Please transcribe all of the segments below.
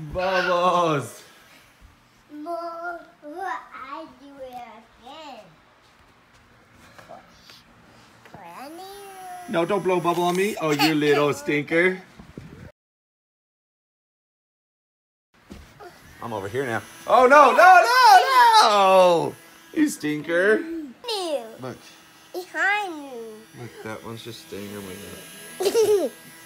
Bubbles! More, I do it again. No, don't blow bubble on me. Oh, you little stinker. I'm over here now. Oh, no, no, no, no! You stinker. New. Look, Behind you. look, that one's just staying in my nose.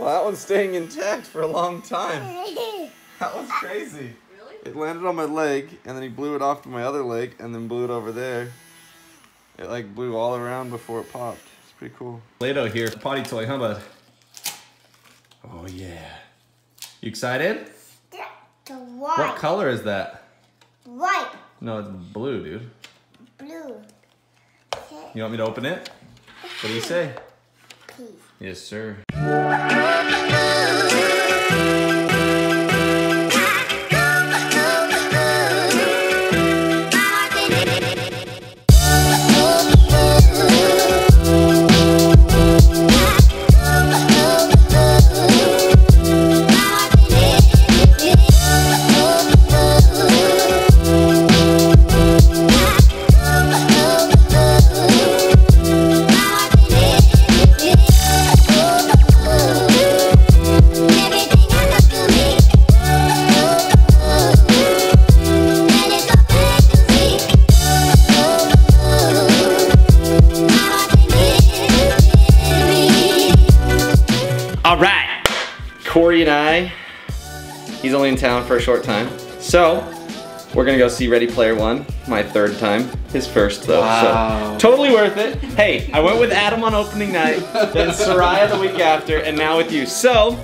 Well, that one's staying intact for a long time. That was crazy. Really? It landed on my leg, and then he blew it off to my other leg, and then blew it over there. It like blew all around before it popped. It's pretty cool. Play-Doh here, potty toy, huh, bud? Oh yeah. You excited? the white. What color is that? White. No, it's blue, dude. Blue. You want me to open it? What do you say? Please. Yes, sir. Right, Corey and I, he's only in town for a short time. So, we're gonna go see Ready Player One, my third time. His first though, Wow. so totally worth it. Hey, I went with Adam on opening night, then Sariah the week after, and now with you. So,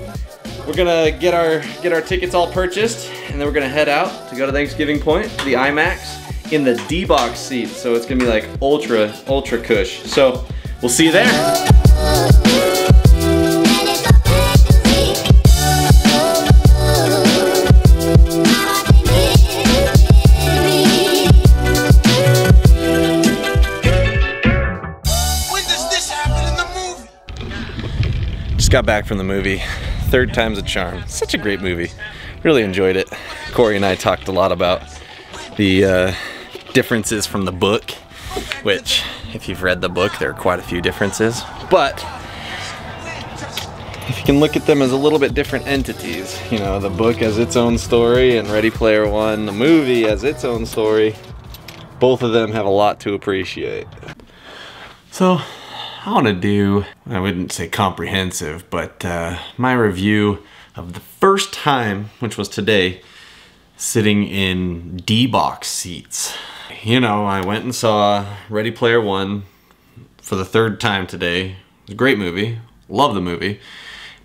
we're gonna get our get our tickets all purchased, and then we're gonna head out to go to Thanksgiving Point, the IMAX, in the D-box seat. So it's gonna be like ultra, ultra cush. So, we'll see you there. Got back from the movie. Third time's a charm. Such a great movie. Really enjoyed it. Corey and I talked a lot about the uh, differences from the book, which, if you've read the book, there are quite a few differences. But if you can look at them as a little bit different entities, you know, the book as its own story and Ready Player One, the movie as its own story, both of them have a lot to appreciate. So, I want to do, I wouldn't say comprehensive, but uh, my review of the first time, which was today, sitting in D box seats. You know, I went and saw Ready Player One for the third time today. A great movie. Love the movie.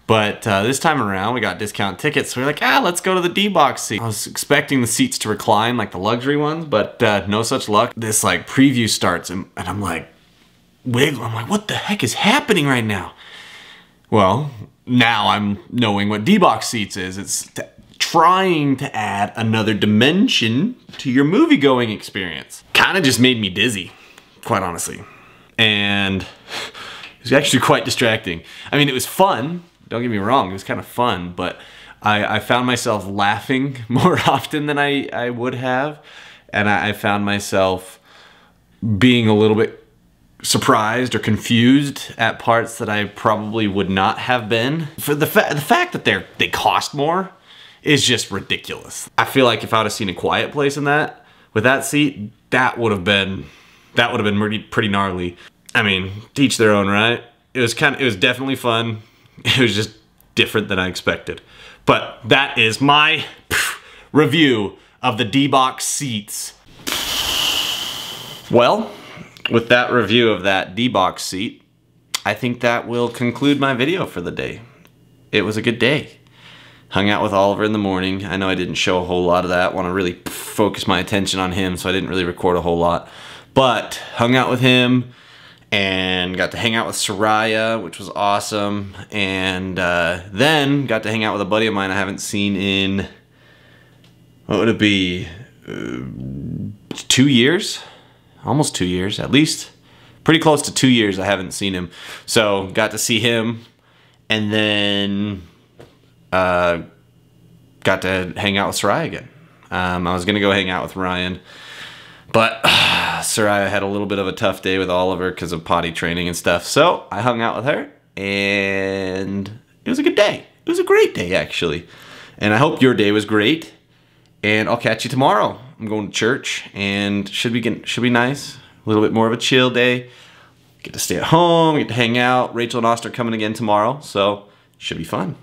But uh, this time around, we got discount tickets. So we're like, ah, let's go to the D box seat. I was expecting the seats to recline like the luxury ones, but uh, no such luck. This like preview starts, and, and I'm like, wiggle. I'm like, what the heck is happening right now? Well, now I'm knowing what D-Box Seats is. It's trying to add another dimension to your movie-going experience. Kind of just made me dizzy, quite honestly. And it was actually quite distracting. I mean, it was fun. Don't get me wrong. It was kind of fun, but I, I found myself laughing more often than I, I would have. And I, I found myself being a little bit surprised or confused at parts that I probably would not have been. For the, fa- the fact that they're they cost more is just ridiculous. I feel like if I would have seen a quiet place in that with that seat, that would have been that would have been pretty pretty gnarly. I mean, teach their own, right? It was kind of it was definitely fun. It was just different than I expected. But that is my review of the D-Box seats. Well, with that review of that D-Box seat, I think that will conclude my video for the day. It was a good day. Hung out with Oliver in the morning. I know I didn't show a whole lot of that. Want to really focus my attention on him, so I didn't really record a whole lot. But hung out with him and got to hang out with Sariah, which was awesome. And uh, then got to hang out with a buddy of mine I haven't seen in, what would it be, uh, two years? Almost two years, at least pretty close to two years I haven't seen him. So got to see him and then uh, got to hang out with Sariah again. Um, I was gonna go hang out with Ryan, but Sariah had a little bit of a tough day with Oliver because of potty training and stuff. So I hung out with her, and it was a good day. It was a great day actually, and I hope your day was great. And I'll catch you tomorrow. I'm going to church, and should be get, should be nice. A little bit more of a chill day. Get to stay at home, get to hang out. Rachel and Austin are coming again tomorrow, so should be fun.